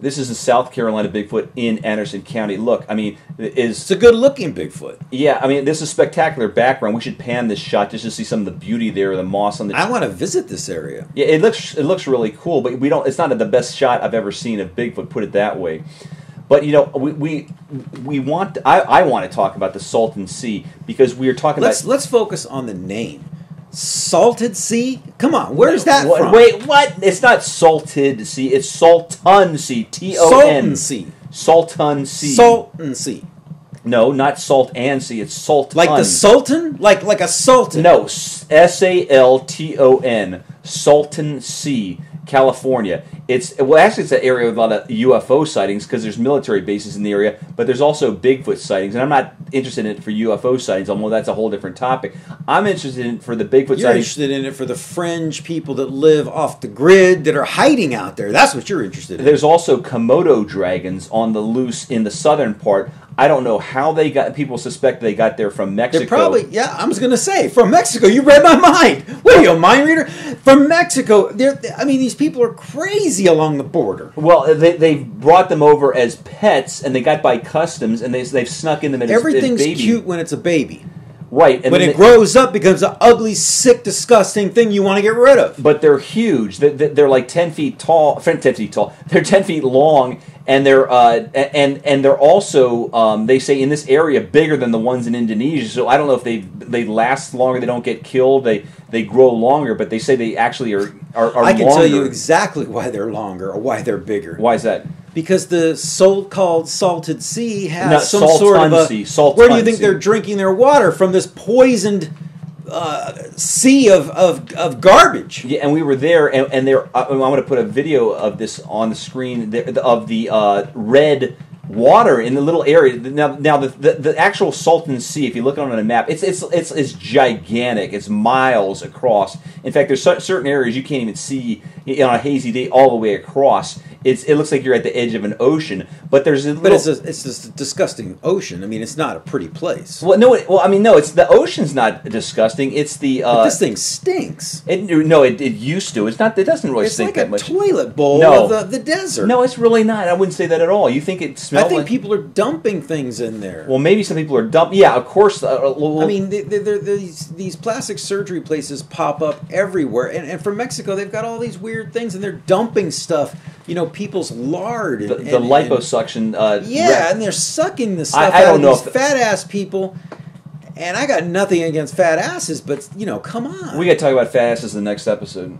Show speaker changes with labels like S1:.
S1: This is a South Carolina Bigfoot in Anderson County. Look, I mean, is
S2: It's a good looking Bigfoot.
S1: yeah, I mean, this is spectacular background. We should pan this shot just to see some of the beauty there, the moss on the.
S2: I want to visit this area.
S1: yeah, it looks it looks really cool, but we don't. It's not the best shot I've ever seen of Bigfoot. Put it that way. But you know, we we, we want. I, I want to talk about the Salton Sea because we are talking
S2: Let's
S1: about.
S2: let's focus on the name. Salted Sea? Come on, where's that
S1: Wait,
S2: from?
S1: Wait, what? It's not salted sea. It's Salton Sea. T O
S2: Salton
S1: N.
S2: Sea.
S1: Salton Sea.
S2: Salton Sea.
S1: No, not salt and sea. It's Salton.
S2: Like the Sultan? Like like a Sultan?
S1: No, S A L T O N, Salton Sea, California. It's well, actually, it's an area with a lot of UFO sightings because there's military bases in the area, but there's also Bigfoot sightings. And I'm not interested in it for UFO sightings, although that's a whole different topic. I'm interested in it for the Bigfoot
S2: You're
S1: sightings.
S2: interested in it for the fringe people that live off the grid that are hiding out there. That's what you're interested in.
S1: There's also Komodo dragons on the loose in the southern part. I don't know how they got. People suspect they got there from Mexico.
S2: They're probably yeah. I was gonna say from Mexico. You read my mind. What are you a mind reader? From Mexico. They're, I mean, these people are crazy along the border.
S1: Well, they, they brought them over as pets, and they got by customs, and they, they've snuck in them as, as
S2: Everything's
S1: baby.
S2: cute when it's a baby.
S1: right? And
S2: when it grows up, becomes an ugly, sick, disgusting thing you want to get rid of.
S1: but they're huge. They're, they're like ten feet tall. Ten feet tall. They're ten feet long, and they're uh, and and they're also um, they say in this area bigger than the ones in Indonesia. So I don't know if they they last longer. They don't get killed. They they grow longer, but they say they actually are are, are
S2: I can
S1: longer.
S2: tell you exactly why they're longer or why they're bigger.
S1: Why is that?
S2: Because the so-called salted sea has
S1: No,
S2: some sort of a.
S1: Sea,
S2: where do you think
S1: Sea.
S2: they're drinking their water from? This poisoned uh, sea of, of, of garbage.
S1: Yeah, and we were there, and, and there. I, I'm going to put a video of this on the screen of the uh, red water in the little area. Now, now the, the the actual Salton Sea, if you look on a map, it's it's it's, it's gigantic. It's miles across. In fact, there's certain areas you can't even see on a hazy day all the way across. It's it looks like you're at the edge of an ocean, but there's a little.
S2: But it's a, it's this disgusting ocean. I mean, it's not a pretty place.
S1: well, no, it, well, I mean, no, it's the ocean's not disgusting. It's the uh,
S2: But this thing stinks.
S1: It, no, it, it used to. It's not. It doesn't really
S2: It's
S1: stink
S2: like
S1: that
S2: a
S1: much.
S2: toilet bowl
S1: No.
S2: of the, the desert.
S1: No, it's really not. I wouldn't say that at all. You think it smells?
S2: I think
S1: like,
S2: people are dumping things in there.
S1: Well, maybe some people are dumb. Yeah, of course. Uh, uh, well,
S2: I mean, they, they, they're- these these plastic surgery places pop up everywhere, and, and from Mexico, they've got all these weird things, and they're dumping stuff. You know, people's lard. And,
S1: the, the
S2: and-
S1: liposuction. Uh,
S2: yeah,
S1: rep-
S2: and they're sucking the stuff
S1: I
S2: out
S1: don't
S2: of
S1: know
S2: these fat ass people. And I got nothing against fat asses, but you know, come on.
S1: we got to talk about fat asses in the next episode.